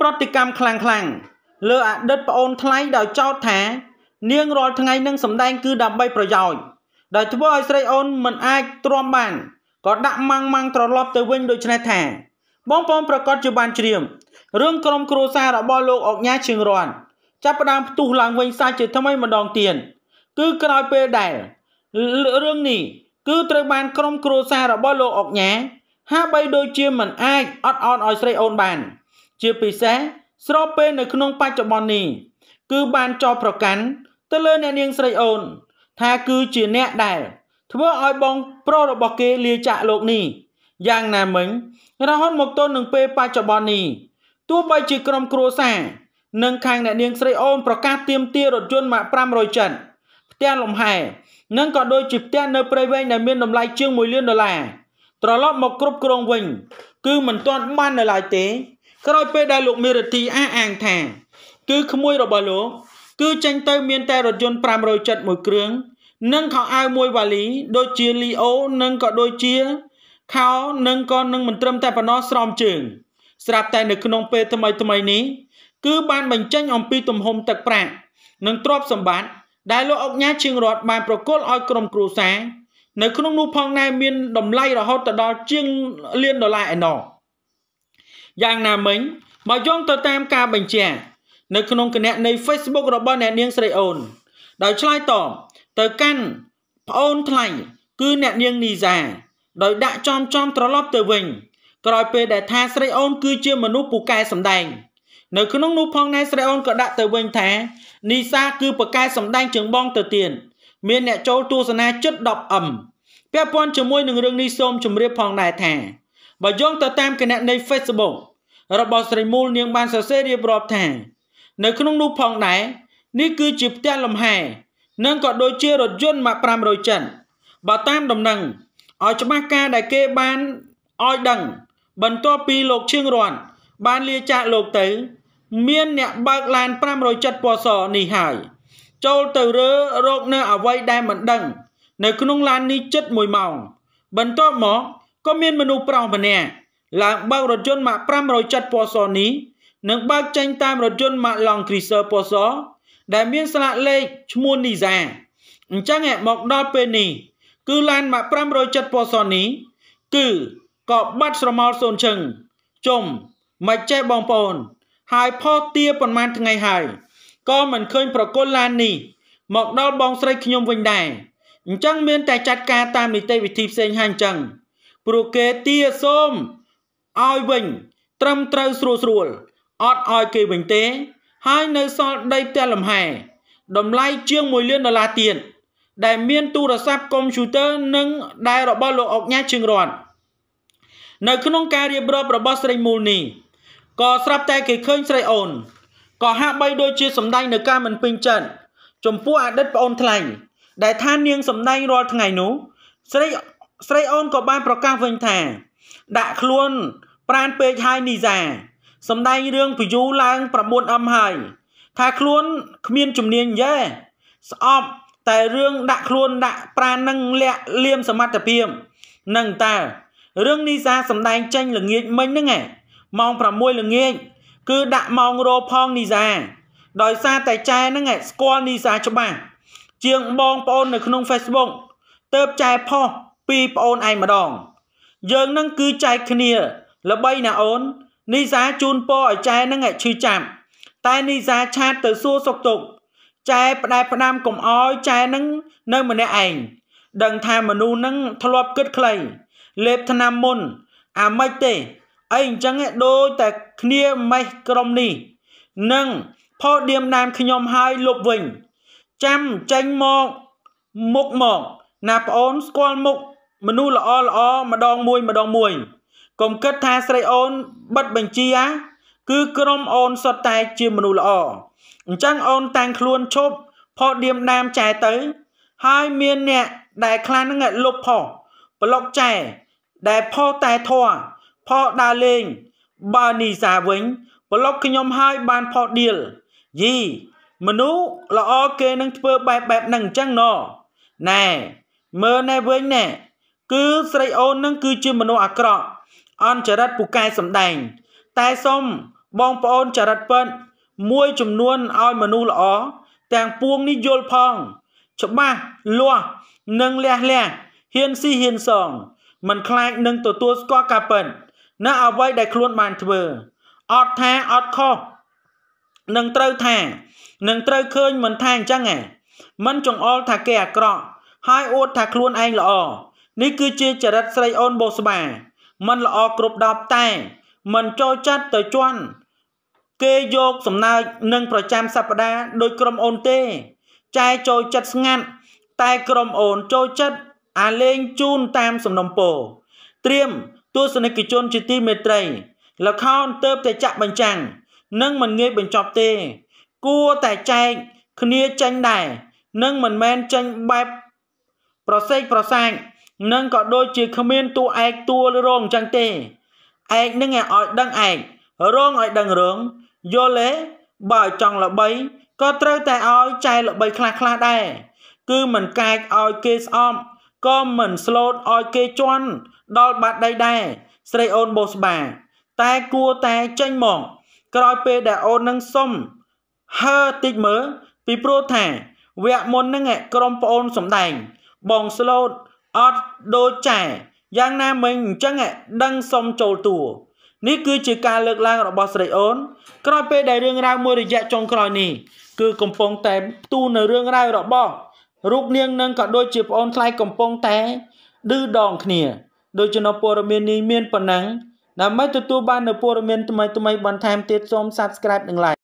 ប្រតិកម្មខ្លាំងខ្លាំងលើអតីតប្អូនថ្លៃដោយចោទថា នាងរាល់ថ្ងៃនឹងសម្ដែងគឺដើម្បីប្រយោជន៍ដែលធ្វើឲ្យស្រីអូនមិនអាចទ្រាំបានក៏ដាក់ម៉ាំងម៉ាំងត្រឡប់ទៅវិញដូច្នេះថា បងប្អូនប្រកាសជាបានជ្រាបរឿងក្រុមគ្រួសាររបស់លោកអុកញ៉ាឈៀងរ័នចាប់ផ្ដើមផ្ទុះឡើងវិញសាច់ជាថ្មីម្ដងទៀតគឺក្រោយពេលដែលរឿងនេះគឺត្រូវបានក្រុមគ្រួសាររបស់លោកអុកញ៉ាហាក់បីដូចជាមិនអាចអត់អន់ឲ្យស្រីអូនបាន ជាពិសេសស្របពេលនៅក្នុងបច្ចុប្បន្ននេះគឺបានចោទប្រកាន់ទៅលើអ្នកនាងស្រីអូន ថាគឺជាអ្នកដែលធ្វើឲ្យបងប្រុសរបស់គេលាចាកលោកនេះយ៉ាងណាមិញរហូតមកទល់នឹងពេលបច្ចុប្បន្ននេះទោះបីជាក្រុមគ្រួសារនិងខាងអ្នកនាងស្រីអូនប្រកាសទៀមទារថយន្តម៉ាក500ចិនផ្ទះលំហែនិងក៏ដូចជាផ្ទះនៅព្រៃវែងដែលមានតម្លៃជាង1លានដុល្លារត្រឡប់មកគ្រប់គ្រងវិញ គឺមិនទាន់បាននៅឡើយទេ ក្រោយពេលដែលលោកមេរទីអះអាងថា គឺក្មួយរបស់លោក គឺចេញទៅមានតែរថយន្ត500ចិត្តមួយគ្រឿងនិងខោអាវមួយវ៉ាលី ដូចជាលីអូនិងក៏ដូចជាខោនិងក៏នឹងមិនត្រឹមតែប៉ុណ្ណោះស្រោមជើង ស្រាប់តែនៅក្នុងពេលថ្មីថ្មីនេះគឺបានបញ្ចេញអំពីទំហំទឹកប្រាក់និងទ្រព្យសម្បត្តិដែលលោកអុកញ៉ាឈៀងរតបានប្រគល់ឲ្យក្រុមគ្រួសារនៅក្នុងនោះផងដែរមានតម្លៃរហូតដល់ជាងលានដុល្លារឯណោះ យ៉ាងណាមិញបើយោងទៅតាមការបញ្ជាក់នៅក្នុងគណនី Facebook របស់អ្នកនាងស្រីអូន ដោយឆ្លើយតបទៅកាន់ប្អូនថ្លៃគឺអ្នកនាងនីសាដោយដាក់ចំចំត្រឡប់ទៅវិញក្រោយពេលដែលថាស្រីអូនគឺជាមនុស្សពូកែសម្ដែងនៅក្នុងនោះផងដែរស្រីអូនក៏ដាក់ទៅវិញថានីសាគឺប្រកែសម្ដែងជើងបងទៅទៀតមានអ្នកចូលទស្សនាជិត 10M ពាក់ព័ន្ធជាមួយនឹងរឿងនេះសូមជម្រាបផងដែរថា បើយោងទៅតាមគណនី Facebook របស់ស្រីមូលនាងបានសរសេររៀបរាប់ថា នៅក្នុងនោះផងដែរនេះគឺជាផ្ទះលំហែនិងក៏ដូចជារថយន្តម៉ាក500ចិនបើតាមដំណឹងឲ្យច្បាស់ការដែលគេបានឲ្យដឹង បន្ទាប់ពីលោកឈៀងរ័នបានលាចាកលោកទៅ មានអ្នកបើកឡាន507ពណ៌សនេះហើយចូលទៅរើរកនៅអ្វីដែលមិនដឹង នៅក្នុងឡាននេះជិត1ម៉ោងបន្ទាប់មក ក៏មានមនុស្សប្រុសម្នាក់ឡើងបើករថយន្តម៉ាក507ពណ៌សនេះនិងបើកចេញតាមរថយន្តម៉ាក Long Cruiser ពណ៌សដែលមានស្លាកលេខឈ្មោះនីសាអញ្ចឹងមកដល់ពេលនេះ គឺឡានម៉ាក507ពណ៌សនេះគឺក៏បាត់ស្រមោលសូនឈឹងជុំមិនចេះបងប្អូន ហើយផុសទាប្រហែលថ្ងៃហើយក៏មិនឃើញប្រគល់ឡាននេះមកដល់បងស្រីខ្ញុំវិញដែរអញ្ចឹងមានតែចាត់ការតាមនីតិវិធីផ្សេងហើយអញ្ចឹង ព្រោះគេទាសូមឲ្យវិញ ត្រឹមត្រូវស្រួលស្រួលអត់ឲ្យគេវិញទេ ហើយនៅសល់ដីផ្ទះលំហែតម្លៃជាង1លានដុល្លារទៀតដែលមានទូរស័ព្ទកុំព្យូទ័រនិងដែលរបស់លោកអុកញ៉ាជើងរត់នៅក្នុងការរៀបរាប់របស់ស្រីមូលនេះក៏ស្រាប់តែគេឃើញស្រីអូនក៏ហាក់បីដូចជាសម្ដែងនៅការមិនពេញចិត្តចំពោះអតីតប្អូនថ្លៃដែលថានាងសម្ដែងរាល់ថ្ងៃនោះស្រី ស្រីអូនក៏បានប្រកាសវិញថា ដាក់ខ្លួនប្រានពេកហើយនីសាសម្ដែងរឿងពយូឡើង 9M ហើយថាខ្លួនគ្មានជំនាញយេស្អប់តែរឿងដាក់ខ្លួនដាក់ប្រាននឹងលាក់លៀមសមត្ថភាពនឹងតើរឿងនីសាសម្ដែងចេញល្ងាចមិញហ្នឹងឯងម៉ោង6ល្ងាចគឺដាក់ម៉ោងរផងនីសាដោយសារតែចែហ្នឹងស្គាល់នីសាច្បាស់ជាងបងប្អូននៅក្នុង Facebook ទៅចែផុស ពីប្អូនឯងម្ដង យើងនឹងគឺចែកគ្នាល្បីណាអូននីសាជូនពរឲ្យចែហ្នឹងឈឺចាប់តែនីសាឆាតទៅសួរសុកទុកចែផ្ដែផ្ដាំកុំអោយចែហ្នឹងនៅម្នាក់ឯងដឹងថាមនុស្សហ្នឹងធ្លាប់គិតខ្លីលេបថ្នាំមុន អាម៉េចទេអីអញ្ចឹងដូចតែគ្នាម៉េះក្រុមនេះនឹងផោឌៀមណាមខ្ញុំហើយលុបវិញ ចាំចេញមកមុខមកណាប្អូនស្គាល់មុខ មនុស្សល្អល្អម្ដងមួយម្ដងមួយកុំគិតថាស្រីអូនបិទបញ្ជា គឺក្រុមអូនសុទ្ធតែជាមនុស្សល្អអញ្ចឹងអូនតាំងខ្លួនឈប់ផោឌៀមណាមចែទៅ ហើយមានអ្នកដែលខ្លះហ្នឹងលុបផោប្លុកចែដែលផោតែធัวផោដើរលេងបើនីសាវិញប្លុកខ្ញុំហើយបានផោឌៀលយីមនុស្សល្អគេនឹងធ្វើបែបបែបហ្នឹងអញ្ចឹងណណែមើលណែវិញណែ គឺស្រីអូននឹងគឺជាមនុស្សអាក្រក់អន់ចរិតពូកែសំដែង តែសុំបបងប្អូនចរិតពិតមួយចំនួនឲ្យមនុស្សល្អទាំងពួងនេះយល់ផង ច្បាស់លាស់និងលះលះហ៊ានស៊ីហ៊ានសង មិនខ្លាចនឹងទទួលស្គាល់ការពិតនៅអ្វីដែលខ្លួនបានធ្វើអត់ថាអត់ខុសនឹងត្រូវថានឹងត្រូវឃើញមិនថាអញ្ចឹងហ៎មិនចង្អុលថាគេអាក្រក់ហើយអួតថាខ្លួនឯងល្អ នេះគឺជាចរិតស្រីអូនបូស្បាมันល្អគ្រប់10តែมันចូលចិត្តទៅជន់គេយកសំណើចនឹងប្រចាំសប្តាហ៍ដោយក្រុមអូនទេចែចូលចិត្តស្ងាត់តែក្រុមអូនចូលចិត្តអាលេងជូនតាមសំណុំពោត្រៀមទស្សនិកជនជាទីមេត្រីលខោនទៅតែចាក់បញ្ចាំងនឹងមិនងាយបញ្ចប់ទេ គួរតែចែកគ្នាចេញដែរនឹងមិនមែនចេញបែបប្រសេកប្រសាច នឹងក៏ដូចជាគ្មានតួឯកតួរងចឹងទេឯកនឹងឲ្យដឹងឯករងឲ្យដឹងរងយល់ទេបើចង់ល្បីក៏ត្រូវតែឲ្យចែល្បីខ្លះខ្លះដែរគឺមិនកាចឲ្យគេស្អប់ក៏មិនស្លូតឲ្យគេជន់ដល់បាត់ដីដែរស្រីអូនបូស្បា តែគួរតែចេញមកក្រោយពេលដែលអូននឹងសុំហើតិចមើលពីព្រោះថាវគ្គមុនហ្នឹងក្រុមប្អូនសំដែងបងស្លូត អត់ដូចចែយ៉ាងណាមិញអញ្ចឹងដឹងសុំចូលតួនេះគឺជាការលើកឡើងរបស់ស្រីអូនក្រោយពេលដែលរឿងរ៉ាវមួយរយៈចុងក្រោយនេះគឺកំពុងតែផ្ទុះនៅរឿងរ៉ាវរបស់រូបនាងនឹងក៏ដូចជាប្អូនថ្លៃកំពុងតែឌឺដងគ្នាដូចជានៅព័ត៌មាននេះមានប៉ុណ្ណឹងដើម្បីទទួលបាននូវព័ត៌មានថ្មីៗបន្ថែមទៀតសូម Subscribe និង Like